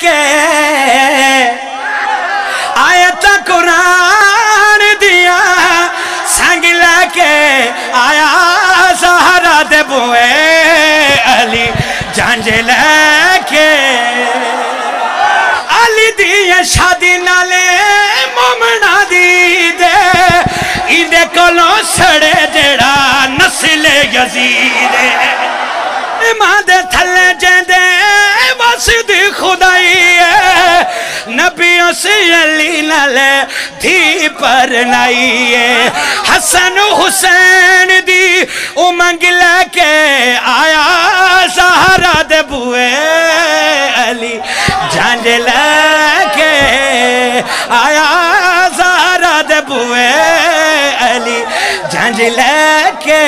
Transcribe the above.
کے آیت قرآن دیا، سنگ لے کے آیا سہارا دے بوئے علی جانج لے کے۔ علی دیئے شادی نالے مومنہ دی دے ایدے کلوں سڑے جڑا نسل یزید۔ ماں دے تھلے جیندے نبیوں سے علی دھی پر حسن حسین دی امنگ لے کے آیا سہارا دے بوئے علی۔ جانج لے کے آیا سہارا دے بوئے علی۔ جانج لے کے